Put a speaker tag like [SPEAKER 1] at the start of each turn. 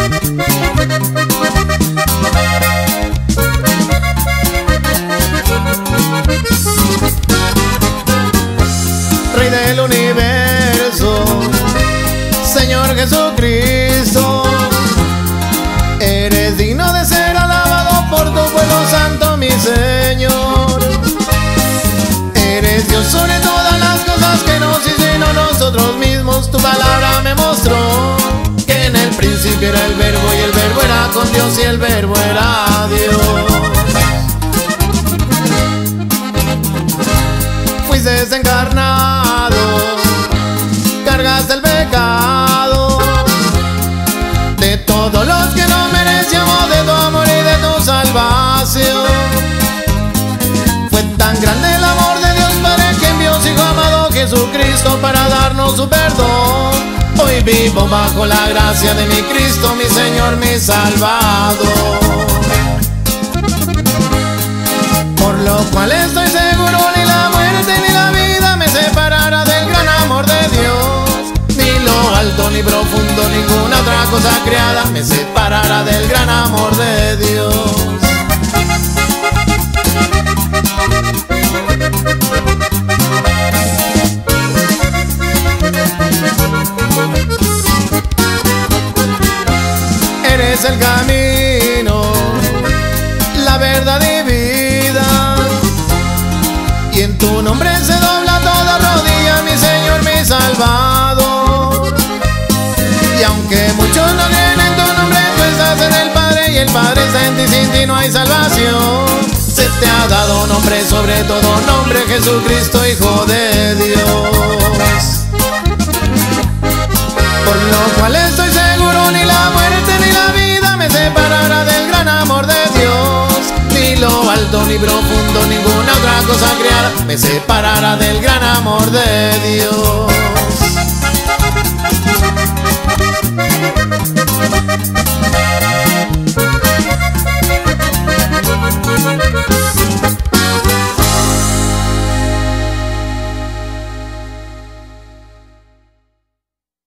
[SPEAKER 1] Thank you. Principio era el verbo y el verbo era con Dios y el verbo Vivo bajo la gracia de mi Cristo, mi Señor, mi Salvador. Por lo cual estoy seguro ni la muerte ni la vida me separará del gran amor de Dios. Ni lo alto ni profundo, ninguna otra cosa creada me separará del gran amor de Eres el camino, la verdad y vida. Y en tu nombre se dobla toda rodilla, mi Señor, mi Salvador. Y aunque muchos no creen en tu nombre, tú estás en el Padre y el Padre está en ti, sin ti no hay salvación. Se te ha dado nombre sobre todo nombre, Jesucristo, Hijo de Dios. Ni profundo, ninguna otra cosa creada me separará del gran amor de Dios.